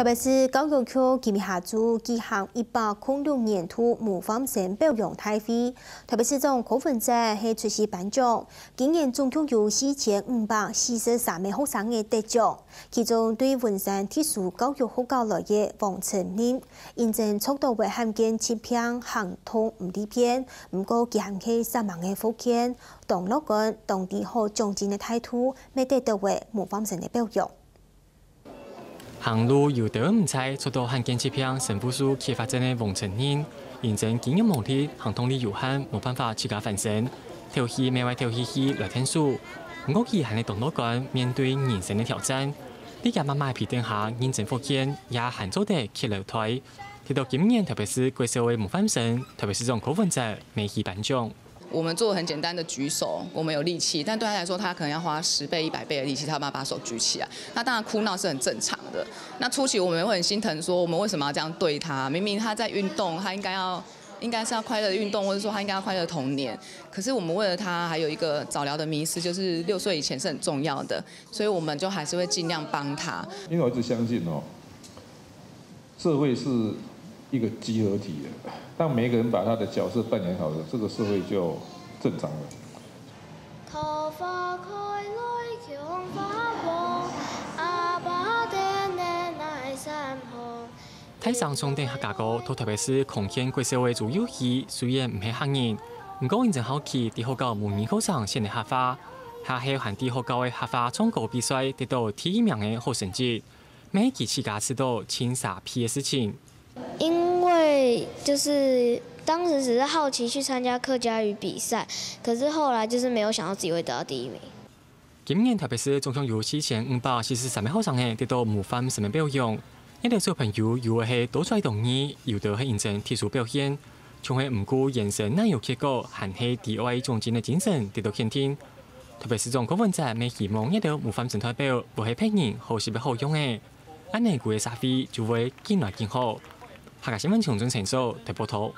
特别是教育局今日下注举行一百零六年度模范生表扬大会，特别是种考分者系出席颁奖，今年总共有四千五百四十三名学生的得奖，其中对文山特殊教育学校来嘅王成林，认证速度为罕见七篇行通唔低篇，唔过举行起三万嘅福建，同乐观、当地好奖金的态度，未得到为模范生的表扬。行路有得唔猜，速度罕见七篇，神父书开发者的王成英，认真经营问题，行动力有限，冇办法自家翻身，跳戏未为跳戏戏聊天数，我佢还喺动脑干面对人生的挑战，呢家慢慢皮定下认真福建，也喊做得起楼台，提到今年特别是贵社会模范生，特别是这种高分者，未去颁奖。我们做很简单的举手，我们有力气，但对他来说，他可能要花十倍、一百倍的力气，他把把手举起来。那当然哭闹是很正常的。那初期我们会很心疼，说我们为什么要这样对他？明明他在运动，他应该要应该是要快乐运动，或者说他应该要快乐童年。可是我们为了他，还有一个早疗的迷思，就是六岁以前是很重要的，所以我们就还是会尽量帮他。因为我一直相信哦，社会是。一个集合体的，当每一个人把他的角色扮演好了，这个社会就正常了。台上兄弟客家歌，都特别是空间贵社会做游戏，虽然唔系客人，唔过认真好奇，啲好教模拟考上先嚟客花，下系还啲好高嘅黑花唱歌比赛得到第一名嘅好成绩，每几次家知道青沙皮嘅事情。因为就是当时只是好奇去参加客家语比赛，可是后来就是没有想到自己会得到第一名。今年特别是总共有四千五百四十三名学生诶得到模范生表扬，一啲小朋友有系多才多艺，有的系认真特殊表现，从系唔顾人生难有结果，含系第二种精的精神得到肯定。特别是种高分者，未希望一条模范生代表不系骗人，好是不好用诶，安尼佢嘅社会就会更来更好。客家新闻从中承受，台波头。